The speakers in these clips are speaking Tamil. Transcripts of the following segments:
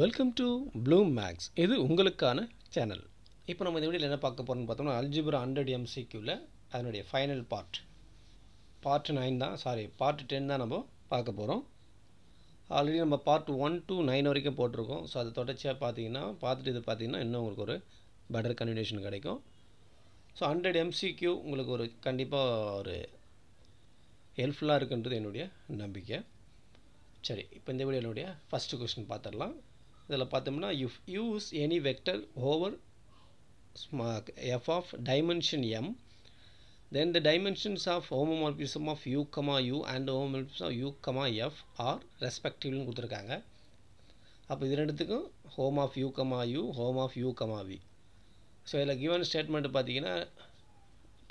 வெல்கம் டு ப்ளூம் மேக்ஸ் இது உங்களுக்கான சேனல் இப்போ நம்ம இந்த வீடியோவில் என்ன பார்க்க போகிறோம்னு பார்த்தோம்னா அல்ஜிபுரா ஹண்ட்ரட் எம்சிக்யூவில் அதனுடைய ஃபைனல் பார்ட் பார்ட் நைன் தான் சாரி பார்ட் டென் தான் நம்ம பார்க்க போகிறோம் ஆல்ரெடி நம்ம பார்ட் ஒன் டு நைன் வரைக்கும் போட்டிருக்கோம். ஸோ அது தொடர்ச்சியாக பார்த்தீங்கன்னா பார்த்துட்டு இது பார்த்தீங்கன்னா இன்னும் உங்களுக்கு ஒரு பெட்டர் கன்வினேஷன் கிடைக்கும். ஸோ ஹண்ட்ரட் எம்சிக்யூ உங்களுக்கு ஒரு கண்டிப்பாக ஒரு ஹெல்ப்ஃபுல்லாக இருக்குன்றது என்னுடைய நம்பிக்கை. சரி இப்போ இந்த வீடியோனுடைய ஃபஸ்ட்டு கொஸ்டின் பார்த்துடலாம். இதில் பார்த்தோம்னா if U's any vector over F of dimension M then the dimensions of homomorphism of U comma U and homomorphism of U comma F are ரெஸ்பெக்டிவ்னு கொடுத்துருக்காங்க. அப்போ இது ரெண்டுத்துக்கும் hom of U comma U hom of U comma V so இதில் கிவன் ஸ்டேட்மெண்ட் பார்த்தீங்கன்னா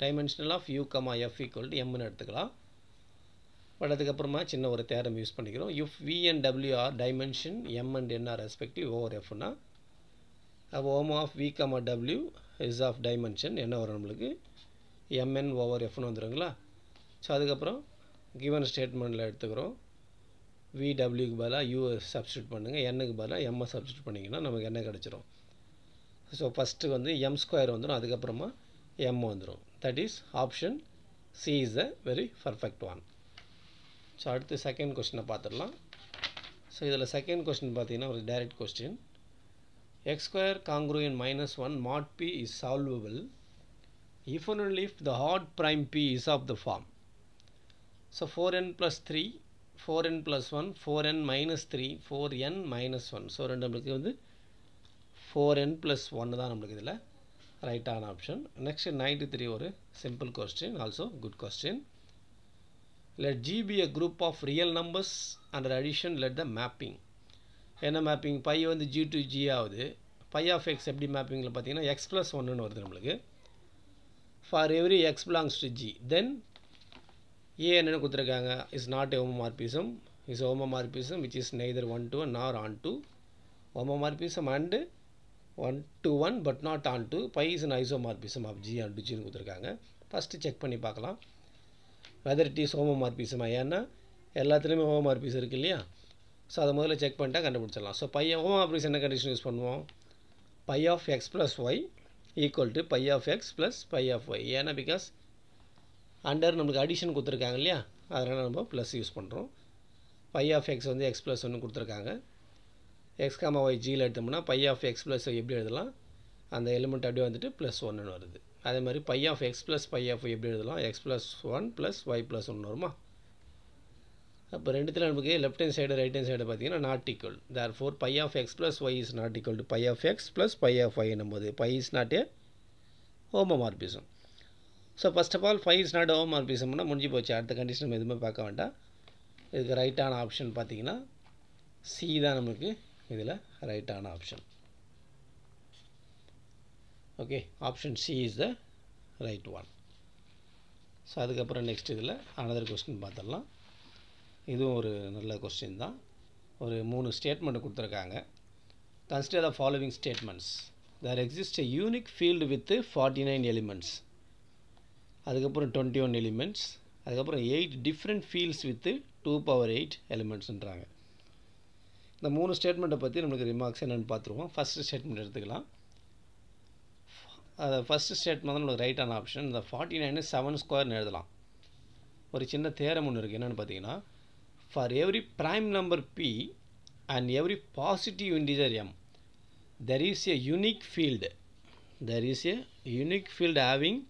dimensional of U comma F equal to எம்னு எடுத்துக்கலாம். பட் அதுக்கப்புறமா சின்ன ஒரு தேரம் யூஸ் பண்ணிக்கிறோம். If V and W are dimension M and N are respective over எஃப்னா அப்போ hom of V comma W is of dimension என்ன வரும் நம்மளுக்கு? எம்என் ஓவர் எஃப்னு வந்துடுங்களா ஸோ அதுக்கப்புறம் கிவன் ஸ்டேட்மெண்ட்டில் எடுத்துக்கிறோம். விடபிள்யூக்கு பதிலாக யூ சப்ஸ்டியூட் பண்ணுங்கள் எண்ணுக்கு பதிலாக எம்ஐ சப்ஸ்டியூட் பண்ணிங்கன்னா நமக்கு என்ன கிடச்சிரும்? ஸோ ஃபஸ்ட்டு வந்து எம் ஸ்கொயர் வந்துடும் அதுக்கப்புறமா எம் வந்துடும் that is option C is a very perfect one so அடுத்து செகண்ட் கொஸ்டினை பார்த்துடலாம் ஸோ இதில் செகண்ட் கொஸ்டின் பார்த்தீங்கன்னா ஒரு direct question X square congruent minus one mod P is solvable if and only if the odd prime p is of the form. So 4n plus 3, 4n plus 1, 4n minus 3, 4n minus 1. So ரெண்டு நம்மளுக்கு வந்து 4n plus 1 தான் நம்மளுக்கு இதில் ரைட்டான ஆப்ஷன் நெக்ஸ்ட் நைன்டி த்ரீ ஒரு simple question also good question let G be a group of real numbers under addition let the mapping. என்ன மேப்பிங் பை வந்து ஜி டு ஜி ஆகுது. பை ஆஃப் எக்ஸ் எப்படி மேப்பிங்கில் பார்த்தீங்கன்னா எக்ஸ் ப்ளஸ் ஒன்றுன்னு வருது நம்மளுக்கு. For every x belongs to G then a என்னென்னு கொடுத்துருக்காங்க? Is not a homomorphism is homomorphism which is neither one to one nor onto homomorphism and one to one but not onto phi is an isomorphism of G and ஜின்னு கொடுத்துருக்காங்க. ஃபஸ்ட்டு செக் பண்ணி பார்க்கலாம். வெதர் இட் இஸ் ஹோமோமார்பிசமா ஏன்னா எல்லாத்துலேயுமே ஹோமோமார்பிசம் இருக்குது இல்லையா? ஸோ அதை முதல்ல செக் பண்ணிட்டா கண்டுபிடிச்சிடலாம். ஸோ பை ஹோமோமார்பிசம் என்ன கண்டிஷன் யூஸ் பண்ணுவோம்? Phi of X plus Y equal to phi of X plus phi of Y ஏன்னா பிகாஸ் அண்டர் நம்மளுக்கு அடிஷன் கொடுத்துருக்காங்க இல்லையா? அதனால் நம்ம ப்ளஸ் யூஸ் பண்ணுறோம் பை ஆஃப் எக்ஸ் வந்து எக்ஸ் ப்ளஸ் ஒன்று கொடுத்துருக்காங்க. எக்ஸ் காமா ஒய் ஜியில் எடுத்தோம்னா பை ஆஃப் எக்ஸ் ப்ளஸ் எப்படி எழுதலாம்? அந்த எலிமெண்ட் அப்படியே வந்துட்டு ப்ளஸ் ஒன்றுன்னு வருது. அதே மாதிரி phi of X plus phi of எப்படி எழுதலாம்? X plus one plus Y plus ஒன்று வருமா? அப்போ ரெண்டுத்தில் நமக்கு left hand side right hand side பார்த்தீங்கன்னா not equal therefore phi of X plus Y is not equal to phi of X plus phi of Y என்னும்போது phi is not a homomorphism so first of all phi is not ஹோமோமார்பிசம்னா முடிஞ்சு போச்சு. அடுத்த கண்டிஷன் நம்ம எதுவுமே பார்க்க வேண்டாம். இதுக்கு ரைட்டான ஆப்ஷன் பார்த்தீங்கன்னா சி தான் நமக்கு இதில் ரைட்டான option okay option C is the right one so அதுக்கப்புறம் நெக்ஸ்ட் இதில் அனதர் கொஸ்டின் பார்த்துடலாம். இதுவும் ஒரு நல்ல கொஸ்டின் தான். ஒரு மூணு ஸ்டேட்மெண்ட் கொடுத்துருக்காங்க. Consider the following statements there exist a unique field with forty nine elements அதுக்கப்புறம் டுவெண்ட்டி ஒன் எலிமெண்ட்ஸ் அதுக்கப்புறம் eight different fields with two power eight எலிமெண்ட்ஸ்ன்றாங்க இந்த மூணு ஸ்டேட்மெண்ட்டை பற்றி நம்மளுக்கு ரிமார்க்ஸ் என்னென்னு பார்த்துருவோம். ஃபஸ்ட்டு ஸ்டேட்மெண்ட் எடுத்துக்கலாம். ஃபஸ்ட்டு ஸ்டேட்மெண்ட் தான் நம்மளுக்கு ரைட்டான ஆப்ஷன் இந்த ஃபார்ட்டி நைனு செவன் ஸ்கொயர்னு எழுதலாம். ஒரு சின்ன தேரம் ஒன்று இருக்குது என்னென்னு பார்த்தீங்கன்னா for every prime number P and every positive integer M there is a unique field there is a unique field having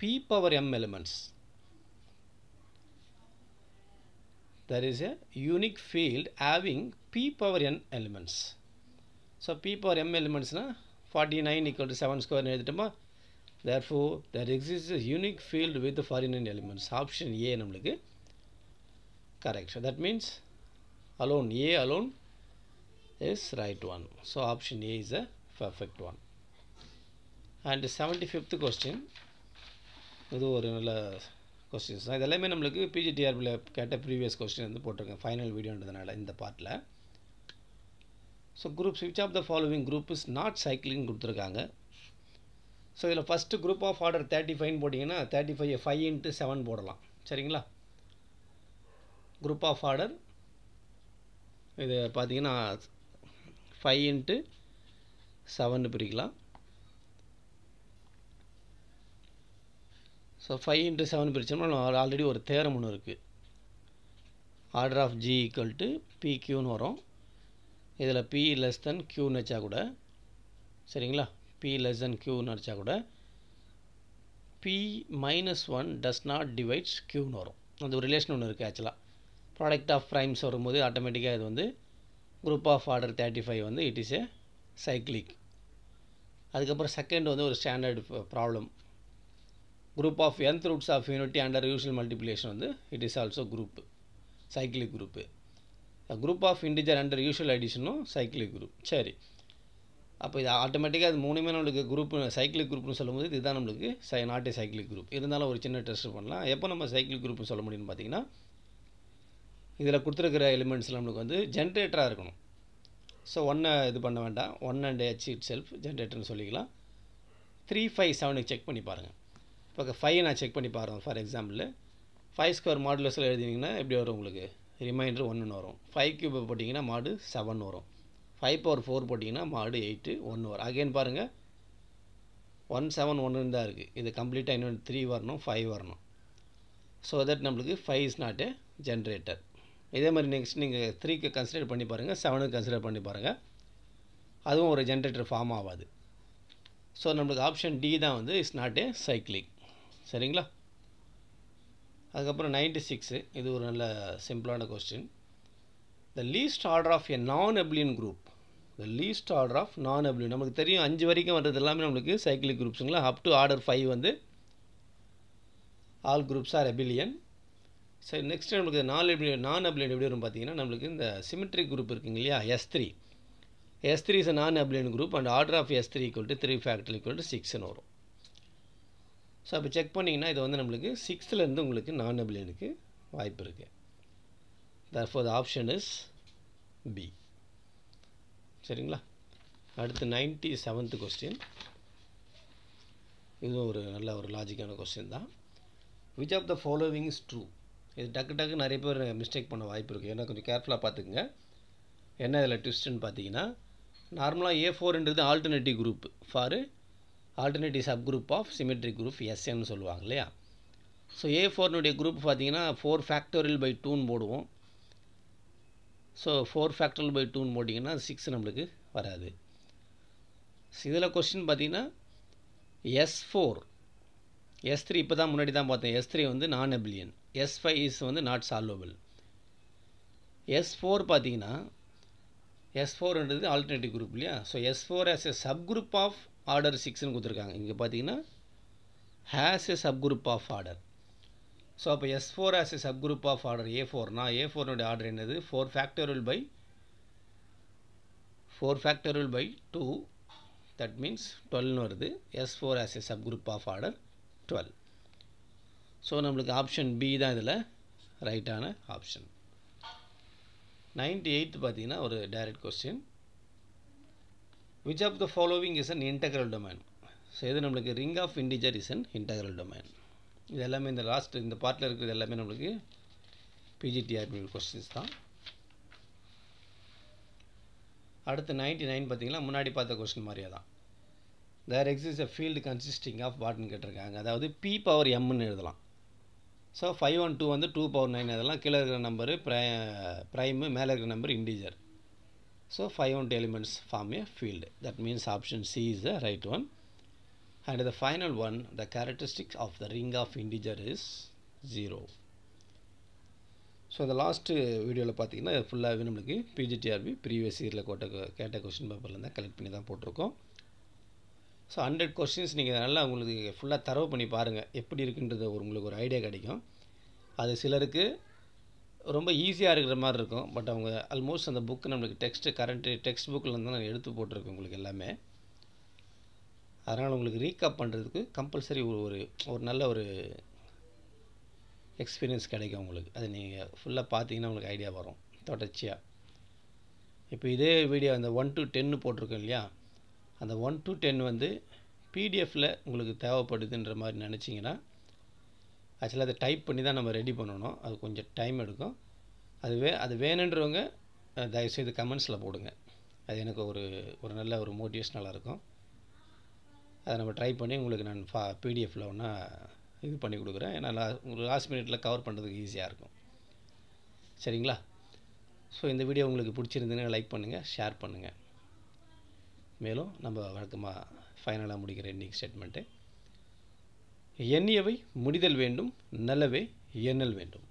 P power M elements there is a unique field having P power N elements so P power M எலிமெண்ட்ஸ்னால் forty nine equal to seven ஸ்கொயர்னு எழுதிட்டோமா therefore there exist unique field with forty nine elements option A நம்மளுக்கு correct that means alone A alone is right one so option A is a perfect one and seventy fifth question இது ஒரு நல்ல கொஸ்டின்ஸ் தான் இதெல்லாமே நம்மளுக்கு பிஜிடிஆர்பியில் கேட்ட ப்ரீவியஸ் கொஸ்டின் வந்து போட்டிருக்கேன் ஃபைனல் வீடியோன்றதுனால இந்த பார்ட்டில் so group which of the following group is not cyclic கொடுத்துருக்காங்க? ஸோ இதில் first group of order thirty ஃபைவ்னு போட்டிங்கன்னா thirty five five into seven போடலாம். சரிங்களா? குரூப் ஆஃப் ஆர்டர் இது பார்த்தீங்கன்னா ஃபைவ் இன்ட்டு செவன் பிரிக்கலாம். ஸோ ஃபைவ் இன்ட்டு செவன் பிரித்தோம்னா ஆல்ரெடி ஒரு தேரம் ஒன்று இருக்குது order of G equal to P கியூன்னு வரும். இதில் பி லெஸ் தென் க்யூன்னு வச்சா கூட சரிங்களா? பி லெஸ் தென் க்யூன்னு வச்சா கூட P minus one does not divides க்யூன்னு வரும். அந்த ஒரு ரிலேஷன் ஒன்று இருக்குது ஆக்சுவலாக ப்ராடக்ட் ஆஃப் ப்ரைம்ஸ் வரும்போது ஆட்டோமேட்டிக்காக இது வந்து group of order thirty five வந்து இட் இஸ் ஏ சைக்ளிக் அதுக்கப்புறம் செகண்ட் வந்து ஒரு standard problem group of nth roots of unity under usual multiplication வந்து it is also group cyclic group group of integer under usual அடிஷனும் cyclic group சரி அப்போ இது ஆட்டோமேட்டிக்காக அது மூணுமே நம்மளுக்கு குரூப் சைக்கிளிக் குரூப்னு சொல்லும்போது இதுதான் நம்மளுக்கு சை நாட்டு சைக்கிளிக் குரூப் இருந்தாலும் ஒரு சின்ன டெஸ்ட் பண்ணலாம். எப்போ நம்ம சைக்கிளிக் குரூப்னு சொல்ல முடியும்னு பார்த்தீங்கன்னா இதில் கொடுத்துருக்கிற எலிமெண்ட்ஸில் நம்மளுக்கு வந்து ஜென்ரேட்டராக இருக்கணும். ஸோ ஒன்றை இது பண்ண வேண்டாம். One and H itself ஜென்ரேட்டர்னு சொல்லிக்கலாம். த்ரீ ஃபைவ் செவனுக்கு செக் பண்ணி பாருங்கள் இப்போ ஃபைவ் நான் செக் பண்ணி பாருங்கள் ஃபார் எக்ஸாம்பிள் ஃபைவ் ஸ்கொயர் மாடுலஸில் எழுதினீங்கன்னா எப்படி வரும் உங்களுக்கு? ரிமைண்டர் ஒன்றுன்னு வரும். ஃபைவ் கியூப் போட்டிங்கன்னா மாடு செவன் வரும். ஃபைவ் பவர் ஃபோர் போட்டிங்கன்னா மாடு எயிட்டு ஒன்று வரும். அகைன் பாருங்கள் ஒன் செவன் ஒன்று தான் இருக்குது இது கம்ப்ளீட்டாக இன்னும் த்ரீ வரணும் ஃபைவ் வரணும். ஸோ தட் நம்மளுக்கு five is not a generator இதே மாதிரி நெக்ஸ்ட் நீங்கள் த்ரீக்கு கன்சிடர் பண்ணி பாருங்கள் செவனுக்கு கன்சிடர் பண்ணி பாருங்கள் அதுவும் ஒரு ஜென்ரேட்டர் ஃபார்ம் ஆகாது. ஸோ நம்மளுக்கு ஆப்ஷன் டி தான் வந்து இஸ் நாட் ஏ சைக்கிளிக் சரிங்களா? அதுக்கப்புறம் நைன்டி சிக்ஸு இது ஒரு நல்ல சிம்பிளான question the least order of a non abelian group the least order of non abelian நமக்கு தெரியும் அஞ்சு வரைக்கும் வர்றது எல்லாமே நம்மளுக்கு சைக்கிளிக் குரூப்ஸுங்களா அப் டு ஆர்டர் ஃபைவ் வந்து ஆல் குரூப்ஸ் ஆர் எபிலியன் சரி நெக்ஸ்ட் நம்மளுக்கு நாலு எப்படி நான் எபிலியன் எப்படி வரும் பார்த்தீங்கன்னா நம்மளுக்கு இந்த சிமெட்ரிக் குரூப் இருக்குங்க இல்லையா? S three S three is non abelian group and order of S three equal to three factor equal to சிக்ஸ்னு வரும். ஸோ அப்போ செக் பண்ணிங்கன்னா இது வந்து நம்மளுக்கு சிக்ஸ்த்துலேருந்து உங்களுக்கு நான் எபிலியனுக்கு வாய்ப்பு இருக்குது four the option is B சரிங்களா? அடுத்து நைன்ட்டி செவன்த்து கொஸ்டின் இதுவும் ஒரு நல்ல ஒரு லாஜிக்கான கொஸ்டின் தான். Which of the following is true இது டக்கு டக்கு நிறைய பேர் மிஸ்டேக் பண்ண வாய்ப்பு இருக்குது ஏன்னா கொஞ்சம் கேர்ஃபுல்லாக பார்த்துக்குங்க. என்ன இதில் ட்விஸ்ட்டுன்னு பார்த்தீங்கன்னா நார்மலாக A ஃபோர்ன்றது alternative group for alternative subgroup of symmetric group எஸ்என்னு சொல்லுவாங்க இல்லையா? ஸோ ஏ ஃபோர்னுடைய குரூப் பார்த்தீங்கன்னா ஃபோர் ஃபேக்டோரியல் பை டூன்னு போடுவோம். ஸோ ஃபோர் ஃபேக்டோரியல் பை டூன்னு போட்டிங்கன்னா சிக்ஸ் நம்மளுக்கு வராது. இதில் கொஸ்டின் பார்த்தீங்கன்னா எஸ் ஃபோர் எஸ் த்ரீ இப்போ தான் முன்னாடி தான் பார்த்தேன். எஸ் த்ரீ வந்து non abelian S five is வந்து நாட் சால்வபிள் எஸ் ஃபோர் பார்த்தீங்கன்னா எஸ் ஃபோர்ன்றது ஆல்டர்னேட்டிவ் குரூப் இல்லையா? So S four as a subgroup of order சிக்ஸ்னு கொடுத்துருக்காங்க. இங்கே பார்த்தீங்கன்னா has a subgroup of order so அப்போ S four as a subgroup of order A ஃபோர்னா A ஃபோர்னுடைய ஆர்டர் என்னது? Four factorial by four factorial by two that means டுவெல்னு வருது. S four as a sub group of order twelve so நம்மளுக்கு ஆப்ஷன் பி தான் இதில் ரைட்டான ஆப்ஷன் நைன்டி எயித்து பார்த்தீங்கன்னா ஒரு direct question which of the following is an integral domain so இது நம்மளுக்கு ring of integer is an integral domain இது எல்லாமே இந்த லாஸ்ட் இந்த பார்ட்டில் இருக்கிறது எல்லாமே நம்மளுக்கு பிஜிடிஆர்பி கொஸ்டின்ஸ் தான். அடுத்து நைன்டி நைன் பார்த்தீங்கன்னா முன்னாடி பார்த்த கொஸ்டின் மாதிரியே தான். There exists a field consisting of வாட்னு கேட்டிருக்காங்க. அதாவது பி பவர் எம்னு எழுதலாம். ஸோ ஃபைவ் ஒன் டூ வந்து டூ பவர் நைன் அதெல்லாம் கீழே இருக்கிற நம்பரு ப்ரை ப்ரைமு மேலே இருக்கிற number integer so five one two elements form a field that means option C is the right one and the final one the characteristic of the ring of integer is 0 so இந்த லாஸ்ட்டு வீடியோவில் பார்த்தீங்கன்னா ஃபுல்லாகவே நம்மளுக்கு பிஜிடிஆர்பி ப்ரீவியஸ் இயரில் கோட்ட கேட்ட கொஸ்டின் பேப்பரில் தான் கலெக்ட் பண்ணி தான் போட்டிருக்கோம். ஸோ ஹண்ட்ரட் கொஸ்டின்ஸ் நீங்கள் நல்லா உங்களுக்கு ஃபுல்லாக தரவு பண்ணி பாருங்கள் எப்படி இருக்குன்றது ஒரு உங்களுக்கு ஒரு ஐடியா கிடைக்கும். அது சிலருக்கு ரொம்ப ஈஸியாக இருக்கிற மாதிரி இருக்கும். பட் அவங்க ஆல்மோஸ்ட் அந்த புக்கு நம்மளுக்கு டெக்ஸ்ட்டு கரண்ட்டு டெக்ஸ்ட் புக்கில் இருந்து நான் எடுத்து போட்டிருக்கேன் உங்களுக்கு எல்லாமே. அதனால் உங்களுக்கு ரீகாப் பண்ணுறதுக்கு கம்பல்சரி ஒரு ஒரு ஒரு நல்ல ஒரு எக்ஸ்பீரியன்ஸ் கிடைக்கும் உங்களுக்கு. அது நீங்கள் ஃபுல்லாக பார்த்தீங்கன்னா உங்களுக்கு ஐடியா வரும். தொடர்ச்சியாக இப்போ இதே வீடியோ அந்த ஒன் டு டென்னு போட்டிருக்கோம் இல்லையா? அந்த ஒன் டு டென் வந்து பிடிஎஃப்பில் உங்களுக்கு தேவைப்படுதுன்ற மாதிரி நினச்சிங்கன்னா ஆக்சுவலாக அதை டைப் பண்ணி தான் நம்ம ரெடி பண்ணணும். அது கொஞ்சம் டைம் எடுக்கும். அது வே அது வேணுன்றவங்க தயவுசெய்து கமெண்ட்ஸில் போடுங்க. அது எனக்கு ஒரு ஒரு நல்ல ஒரு மோட்டிவேஷனலாக இருக்கும். அதை நம்ம ட்ரை பண்ணி உங்களுக்கு நான் ஃபா பிடிஎஃப்பில் ஒன்றா இது பண்ணி கொடுக்குறேன். ஏன்னா லா- உங்களுக்கு லாஸ்ட் மினிட்ல கவர் பண்ணுறதுக்கு ஈஸியாக இருக்கும். சரிங்களா? ஸோ இந்த வீடியோ உங்களுக்கு பிடிச்சிருந்ததுன்னா லைக் பண்ணுங்கள் ஷேர் பண்ணுங்கள் மேலும் நம்ம வழக்கமாக ஃபைனலாக முடிக்கிற இன்னைக்கு ஸ்டேட்மெண்ட்டு எண்ணியவை முடிதல் வேண்டும் நல்லவை எண்ணல் வேண்டும்.